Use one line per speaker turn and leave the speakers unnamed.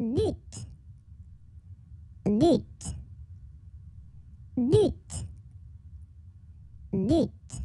nytt. Nytt. Nytt. Nytt.